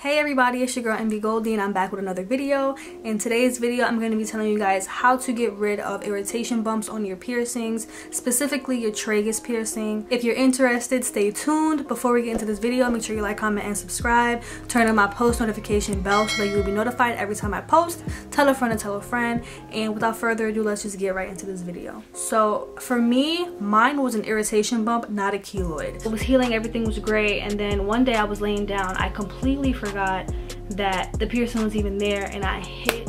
Hey everybody, it's your girl MV Goldie and I'm back with another video. In today's video, I'm going to be telling you guys how to get rid of irritation bumps on your piercings, specifically your tragus piercing. If you're interested, stay tuned. Before we get into this video, make sure you like, comment, and subscribe. Turn on my post notification bell so that you'll be notified every time I post. Tell a friend to tell a friend. And without further ado, let's just get right into this video. So for me, mine was an irritation bump, not a keloid. It was healing, everything was great. And then one day I was laying down, I completely forgot forgot that the piercing was even there and I hit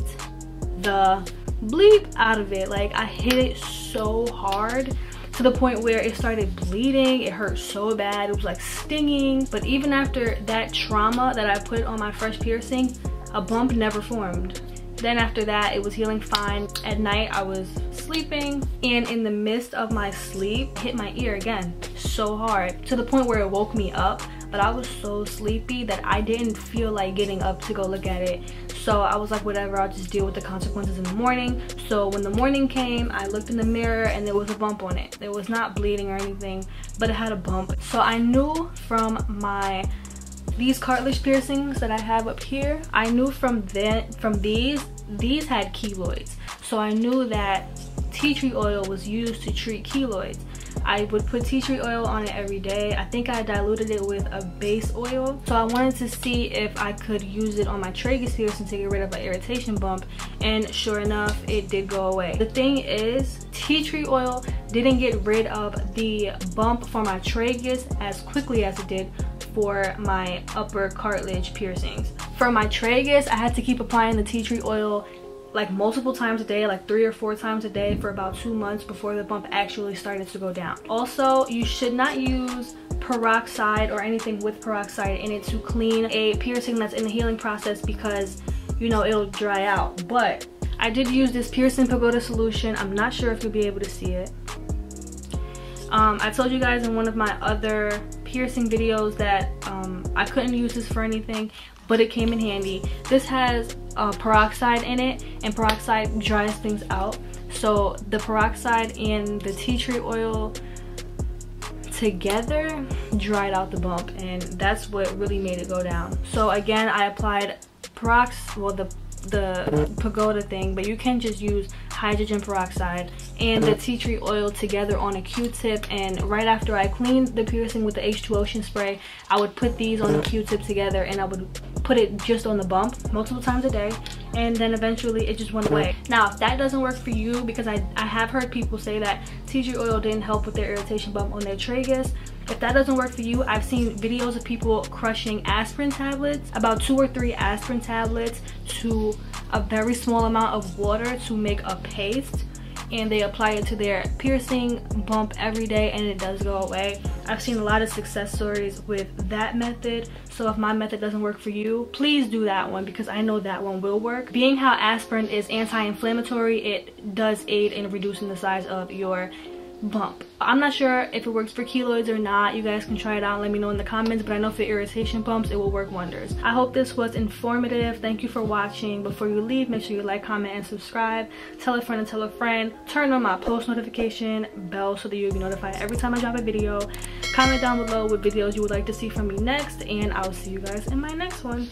the bleep out of it. Like I hit it so hard to the point where it started bleeding. It hurt so bad. It was like stinging. But even after that trauma that I put on my fresh piercing, a bump never formed. Then after that, it was healing fine. At night, I was sleeping and in the midst of my sleep, hit my ear again so hard to the point where it woke me up but I was so sleepy that I didn't feel like getting up to go look at it. So I was like, whatever, I'll just deal with the consequences in the morning. So when the morning came, I looked in the mirror and there was a bump on it. It was not bleeding or anything, but it had a bump. So I knew from my these cartilage piercings that I have up here, I knew from then from these, these had keloids. So I knew that tea tree oil was used to treat keloids. I would put tea tree oil on it every day. I think I diluted it with a base oil. So I wanted to see if I could use it on my tragus piercing to get rid of an irritation bump. And sure enough, it did go away. The thing is, tea tree oil didn't get rid of the bump for my tragus as quickly as it did for my upper cartilage piercings. For my tragus, I had to keep applying the tea tree oil like multiple times a day like three or four times a day for about two months before the bump actually started to go down. Also you should not use peroxide or anything with peroxide in it to clean a piercing that's in the healing process because you know it'll dry out. But i did use this piercing pagoda solution. I'm not sure if you'll be able to see it. Um, i told you guys in one of my other piercing videos that um, i couldn't use this for anything but it came in handy. This has uh, peroxide in it and peroxide dries things out. So the peroxide and the tea tree oil together dried out the bump and that's what really made it go down. So again, I applied perox, well the the pagoda thing but you can just use hydrogen peroxide and the tea tree oil together on a q-tip and right after i cleaned the piercing with the h2 ocean spray i would put these on the q-tip together and i would put it just on the bump multiple times a day and then eventually it just went away. Now if that doesn't work for you because i i have heard people say that tea tree oil didn't help with their irritation bump on their tragus if that doesn't work for you i've seen videos of people crushing aspirin tablets about two or three aspirin tablets to a very small amount of water to make a paste and they apply it to their piercing bump every day and it does go away. I've seen a lot of success stories with that method so if my method doesn't work for you please do that one because i know that one will work. Being how aspirin is anti-inflammatory it does aid in reducing the size of your bump. I'm not sure if it works for keloids or not. You guys can try it out. Let me know in the comments. But i know for irritation bumps it will work wonders. I hope this was informative. Thank you for watching. Before you leave make sure you like comment and subscribe. Tell a friend and tell a friend. Turn on my post notification bell so that you'll be notified every time i drop a video. Comment down below what videos you would like to see from me next and i'll see you guys in my next one